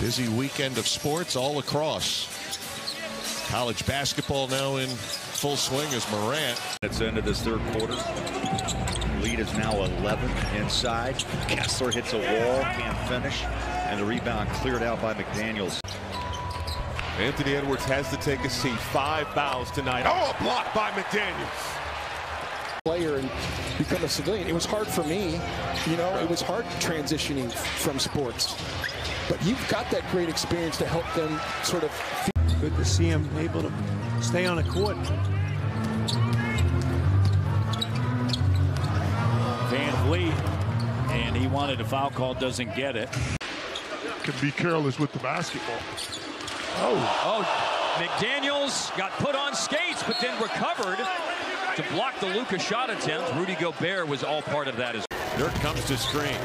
Busy weekend of sports all across. College basketball now in full swing as Morant. It's the end of this third quarter. Lead is now 11 inside. Kessler hits a wall, can't finish, and the rebound cleared out by McDaniels. Anthony Edwards has to take a seat. Five fouls tonight. Oh, a block by McDaniels. Player and become a civilian. It was hard for me. You know, it was hard transitioning from sports. But you've got that great experience to help them sort of. Good to see him able to stay on the court. VanVleet, and he wanted a foul call, doesn't get it. Can be careless with the basketball. Oh. Oh, McDaniels got put on skates, but then recovered to block the Luka shot attempt. Rudy Gobert was all part of that as well. Dirk comes to screen.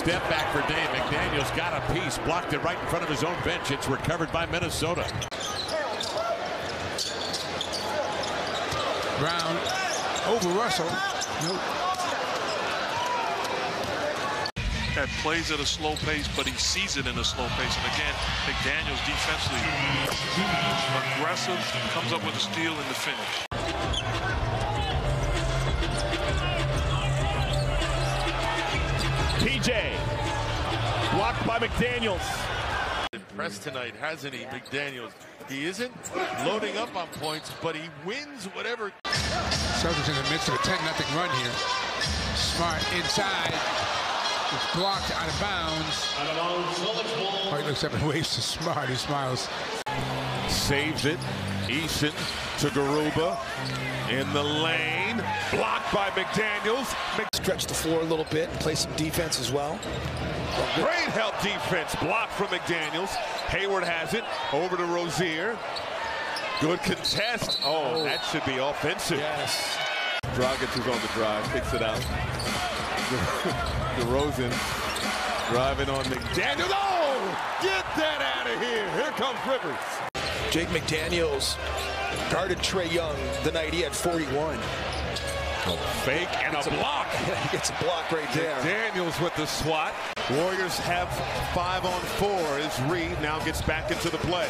Step back for Dave. McDaniels got a piece, blocked it right in front of his own bench. It's recovered by Minnesota. Brown over Russell. Nope. That plays at a slow pace, but he sees it in a slow pace. And again, McDaniels defensively aggressive, comes up with a steal in the finish. PJ blocked by McDaniels. Impressed tonight, hasn't he, McDaniels? He isn't loading up on points, but he wins whatever. Celtics in the midst of a 10 0 run here. Smart inside. It's blocked out of bounds. White looks up and waves to Smart. He smiles. Saves it. Eason to Garuba in the lane. Blocked by McDaniels. Stretch the floor a little bit and play some defense as well. Great help defense. Blocked from McDaniels. Hayward has it. Over to Rozier. Good contest. Oh, oh. that should be offensive. Yes. Dragic is on the drive. Kicks it out. DeRozan driving on McDaniels. Oh! Get that out of here. Here comes Rivers. Jake McDaniels guarded Trae Young the night he had 41. Oh, fake and a block. he gets a block right there. Daniels with the swat. Warriors have five on four as Reid now gets back into the play.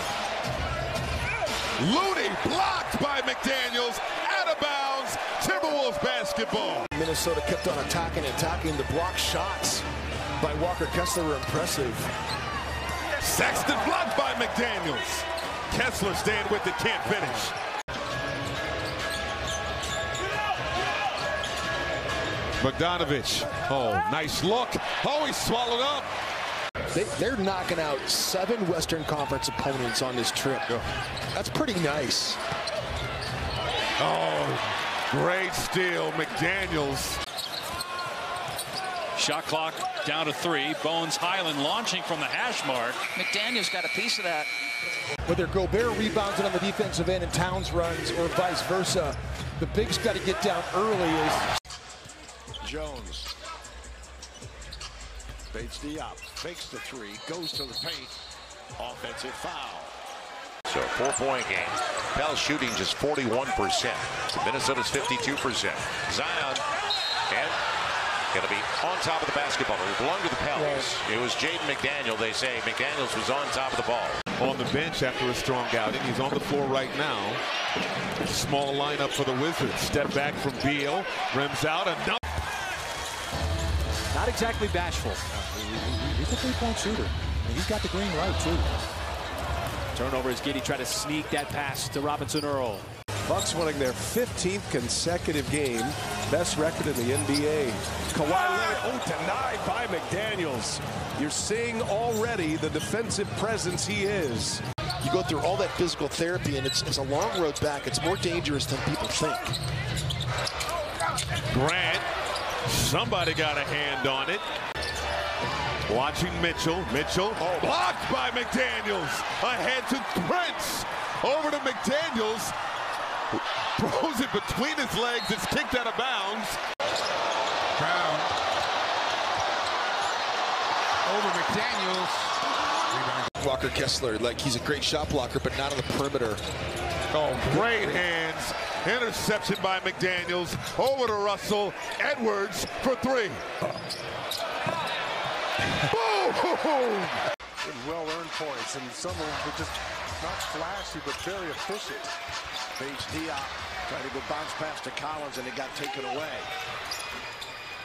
Looney blocked by McDaniels. Out of bounds. Timberwolves basketball. Minnesota kept on attacking and attacking. The block shots by Walker Kessler were impressive. Sexton blocked by McDaniels. Kessler staying with it, can't finish. Bogdanovich. Oh, nice look. Oh, he swallowed up. They, are knocking out seven Western Conference opponents on this trip. That's pretty nice. Oh, great steal, McDaniels. Shot clock down to three. Bones Hyland launching from the hash mark. McDaniels got a piece of that. Whether Gobert rebounds it on the defensive end and Towns runs or vice versa, the bigs got to get down early. As Jones Bates-Diop, fakes the three, goes to the paint. Offensive foul. So four-point game. Pell shooting just 41%. Minnesota's 52%. Zion and going to be on top of the basketball. It belonged to the Pels. Right. It was Jaden McDaniel, they say. McDaniels was on top of the ball. On the bench after a strong outing. He's on the floor right now. Small lineup for the Wizards. Step back from Beal. Rims out. Enough. Not exactly bashful. He's a three-point shooter. And he's got the green light, too. Turnover as Giddey tried to sneak that pass to Robinson Earl. Bucks winning their 15th consecutive game. Best record in the NBA. Kawhi Leonard, oh, denied by McDaniels. You're seeing already the defensive presence he is. You go through all that physical therapy, and it's, it's a long road back. It's more dangerous than people think. Grant, somebody got a hand on it. Watching Mitchell. Mitchell oh. blocked by McDaniels. Ahead to Prince. Over to McDaniels. Throws it between his legs. It's kicked out of bounds. Brown. Over McDaniels. Walker Kessler, like he's a great shot blocker, but not on the perimeter. Oh, great hands. Interception by McDaniels. Over to Russell. Edwards for three. Boom! Good well-earned points, and some of them were just not flashy, but very efficient. Bates-Diop tried to go bounce pass to Collins, and it got taken away.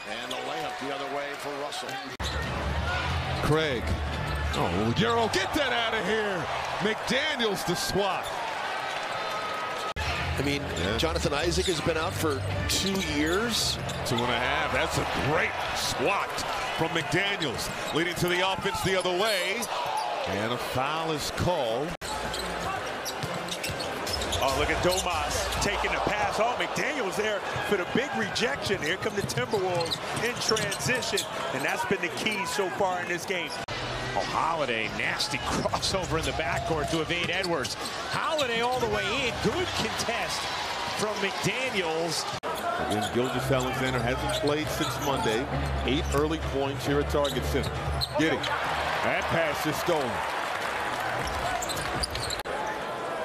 And the layup the other way for Russell. Craig. Oh, Euro, get that out of here. McDaniels the swat. I mean, yeah. Jonathan Isaac has been out for two years. Two and a half. That's a great squat from McDaniels, leading to the offense the other way. And a foul is called. Oh, look at Domas taking the pass. Oh, McDaniels there for the big rejection. Here come the Timberwolves in transition, and that's been the key so far in this game. Oh, Holiday, nasty crossover in the backcourt to evade Edwards. Holiday all the way in. Good contest from McDaniels. Again, Gilgeous-Alexander hasn't played since Monday. Eight early points here at Target Center. Getting that pass is stolen.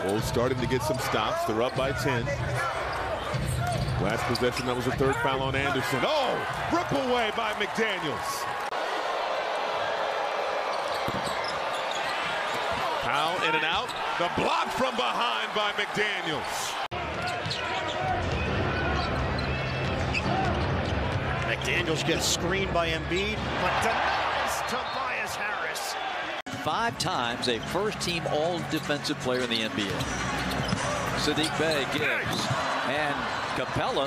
Bulls starting to get some stops. They're up by 10. Last possession, that was a third foul on Anderson. Oh, rip away by McDaniels. Powell in and out. The block from behind by McDaniels. McDaniels gets screened by Embiid, but denies Tobias Harris. Five times a first-team all-defensive player in the NBA. Sadiq Bey gives, and Capela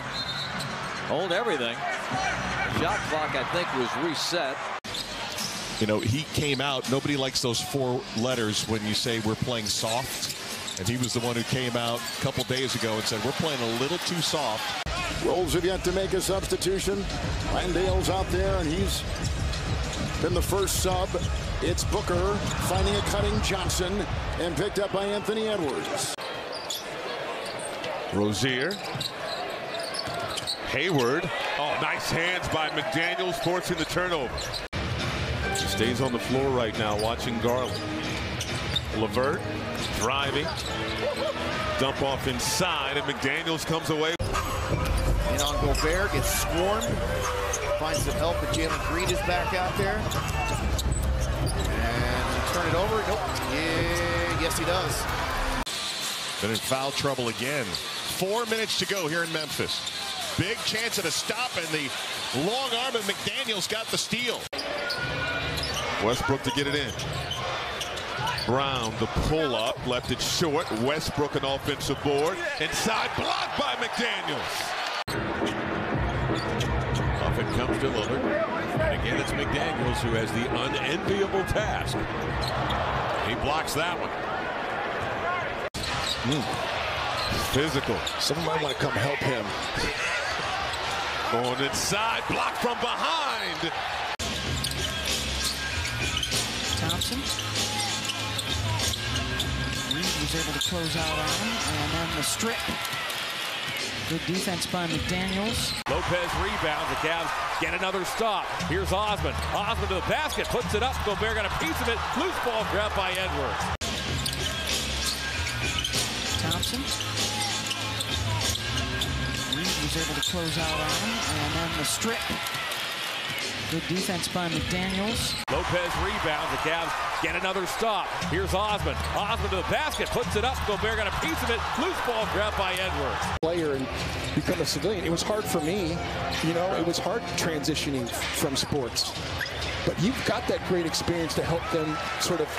hold everything. Shot clock, I think, was reset. You know, he came out. Nobody likes those four letters when you say we're playing soft. And he was the one who came out a couple days ago and said we're playing a little too soft. Wolves have yet to make a substitution. Landale's out there, and he's been the first sub. It's Booker finding a cutting Johnson and picked up by Anthony Edwards. Rozier. Hayward. Oh, nice hands by McDaniels forcing the turnover. He stays on the floor right now watching Garland. LeVert driving. Dump off inside, and McDaniels comes away. And on Gobert, gets swarmed. Finds some help, but Jalen Green is back out there. And turn it over. Nope. Yeah, yes, he does. Been in foul trouble again. Four minutes to go here in Memphis. Big chance at a stop, and the long arm of McDaniels got the steal. Westbrook to get it in. Brown, the pull-up, left it short. Westbrook, an offensive board. Inside, blocked by McDaniels. Off it comes to Lillard. And again, it's McDaniels who has the unenviable task. He blocks that one. Mm. Physical. Someone might want to come help him. Going inside, blocked from behind. Thompson. Reid was able to close out on him, and then the strip. Good defense by McDaniels. Lopez rebounds. The Cavs get another stop. Here's Osman. Osman to the basket, puts it up. Gobert got a piece of it. Loose ball grabbed by Edwards. Thompson. Reed was able to close out on him, and then the strip. Good defense by McDaniels. Lopez rebounds. The Cavs get another stop. Here's Osman. Osman to the basket, puts it up. Gobert got a piece of it. Loose ball grabbed by Edwards. Player and become a civilian. It was hard for me. You know, it was hard transitioning from sports. But you've got that great experience to help them sort of.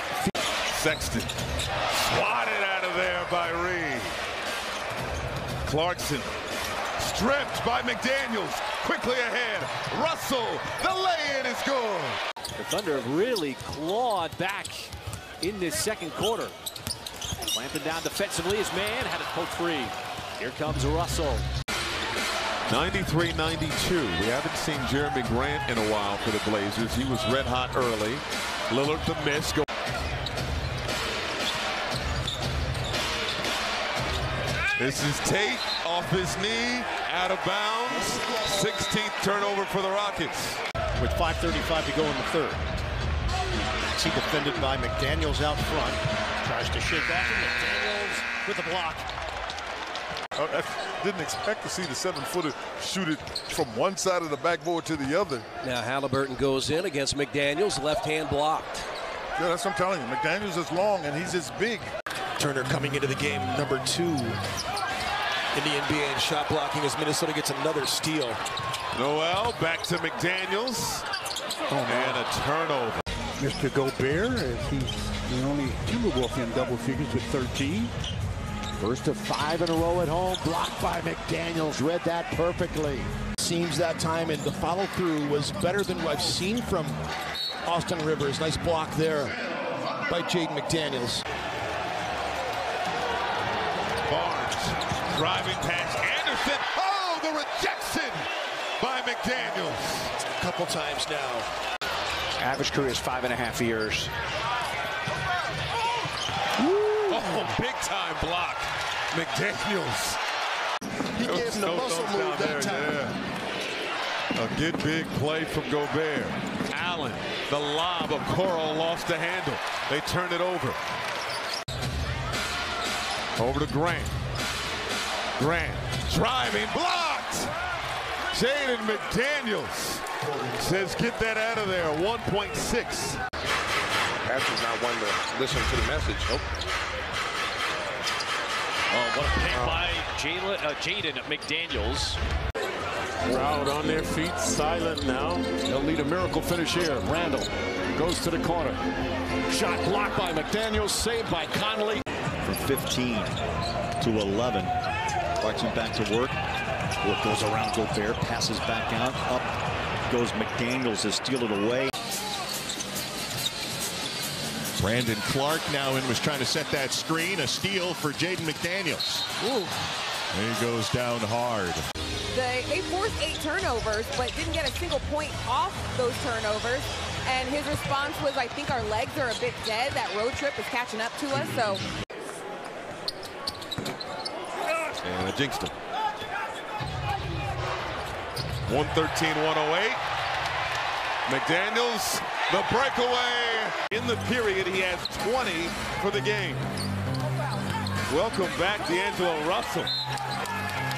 Sexton swatted out of there by Reid. Clarkson stripped by McDaniels. Quickly ahead. Russell, the lay-in is good. The Thunder have really clawed back in this second quarter. Clamping down defensively. His man had it poked free. Here comes Russell. 93-92. We haven't seen Jerami Grant in a while for the Blazers. He was red hot early. Lillard the miss. Go This is Tate off his knee, out of bounds. 16th turnover for the Rockets. With 5.35 to go in the third. Maxey defended by McDaniels out front. Tries to shake off him. McDaniels with a block. I didn't expect to see the seven-footer shoot it from one side of the backboard to the other. Now Halliburton goes in against McDaniels, left hand blocked. Yeah, that's what I'm telling you. McDaniels is long and he's as big. Turner coming into the game number two in the NBA in shot blocking as Minnesota gets another steal. Noel back to McDaniels. Oh, and a turnover. Mr. Gobert, he's the only Timberwolf in double figures with 13. First of five in a row at home, blocked by McDaniels. Read that perfectly. Seems that time, and the follow through was better than what I've seen from Austin Rivers. Nice block there by Jaden McDaniels. Barnes driving past Anderson. Oh, the rejection by McDaniels. A couple times now. Average career is five and a half years. Oh, big time block. McDaniels. He gave him the No muscle move down that there, time. yeah. A good big play from Gobert. Allen, the lob of Coral lost the handle. They turn it over. Over to Grant. Grant driving, blocked. Jaden McDaniels says get that out of there. 1.6. Patrick's not one to listen to the message. Nope. Oh, what a pick by Jalen, uh, Jaden McDaniels. Crowd on their feet, silent now. They'll need a miracle finish here. Randle goes to the corner. Shot blocked by McDaniels, saved by Conley. From 15 to 11. Clarkson back to work. Work goes around Gobert, passes back out. Up goes McDaniels to steal it away. Brandon Clarke now in was trying to set that screen. A steal for Jaden McDaniels. He goes down hard. They, they forced eight turnovers, but didn't get a single point off those turnovers. And his response was, I think our legs are a bit dead. That road trip is catching up to us. So And I jinxed him. 113-108. McDaniels, the breakaway. In the period, he has 20 for the game. Welcome back, D'Angelo Russell.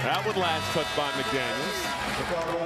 That would last touch by McDaniels.